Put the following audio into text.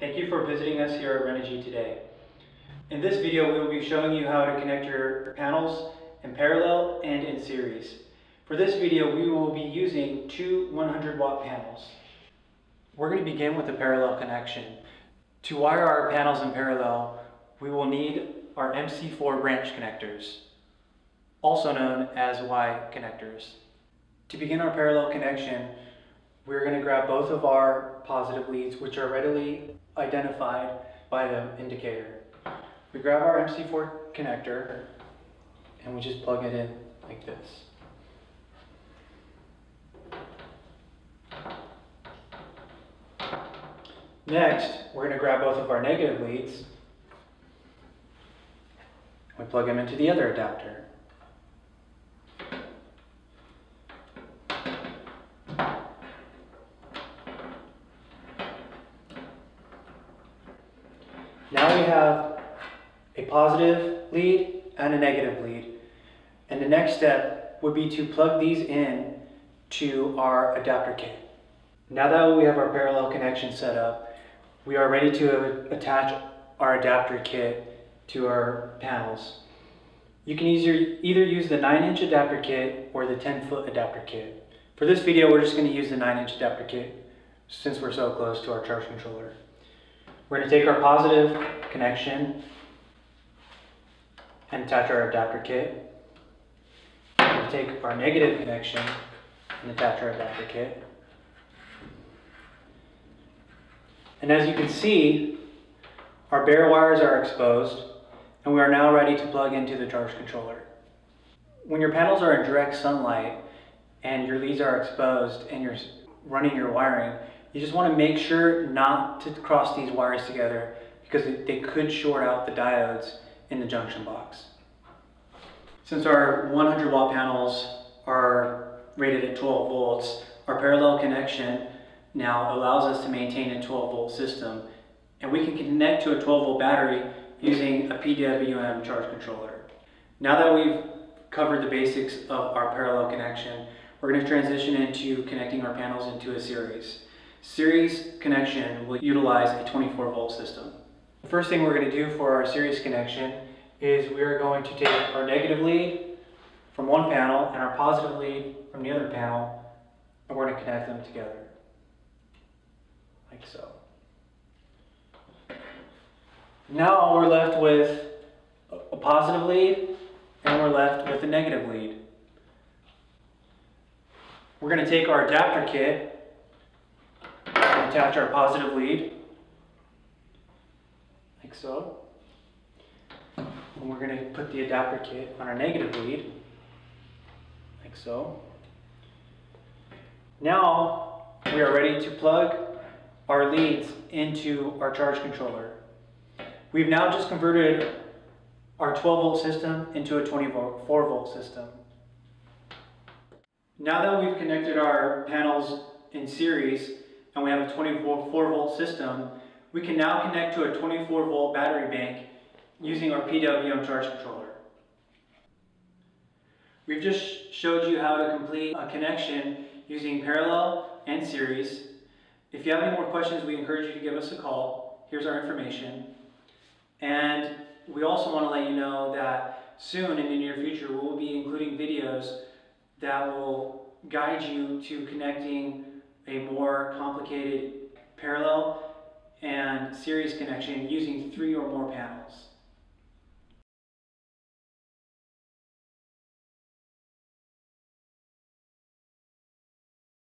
Thank you for visiting us here at Renogy today. In this video, we will be showing you how to connect your panels in parallel and in series. For this video, we will be using two 100 watt panels. We're going to begin with a parallel connection. To wire our panels in parallel, we will need our MC4 branch connectors, also known as Y connectors. To begin our parallel connection, we're going to grab both of our positive leads, which are readily identified by the indicator. We grab our MC4 connector and we just plug it in like this. Next, we're going to grab both of our negative leads. We plug them into the other adapter. Now we have a positive lead and a negative lead. And the next step would be to plug these in to our adapter kit. Now that we have our parallel connection set up, we are ready to attach our adapter kit to our panels. You can either, either use the 9 inch adapter kit or the 10 foot adapter kit. For this video, we're just going to use the 9 inch adapter kit since we're so close to our charge controller. We're going to take our positive connection and attach our adapter kit. We'll take our negative connection and attach our adapter kit. And as you can see, our bare wires are exposed and we are now ready to plug into the charge controller. When your panels are in direct sunlight and your leads are exposed and you're running your wiring, you just want to make sure not to cross these wires together because they could short out the diodes in the junction box. Since our 100 watt panels are rated at 12 volts, our parallel connection now allows us to maintain a 12 volt system and we can connect to a 12 volt battery using a PWM charge controller. Now that we've covered the basics of our parallel connection, we're going to transition into connecting our panels into a series. Series connection will utilize a 24 volt system. The first thing we're going to do for our series connection is we are going to take our negative lead from one panel and our positive lead from the other panel and we're going to connect them together like so. Now we're left with a positive lead and we're left with a negative lead. We're going to take our adapter kit attach our positive lead, like so. And we're going to put the adapter kit on our negative lead, like so. Now we are ready to plug our leads into our charge controller. We've now just converted our 12 volt system into a 24 volt system. Now that we've connected our panels in series, and we have a 24 volt system, we can now connect to a 24 volt battery bank using our PWM charge controller. We've just showed you how to complete a connection using parallel and series. If you have any more questions, we encourage you to give us a call. Here's our information. And we also want to let you know that soon in the near future, we will be including videos that will guide you to connecting a more complicated parallel and series connection using three or more panels.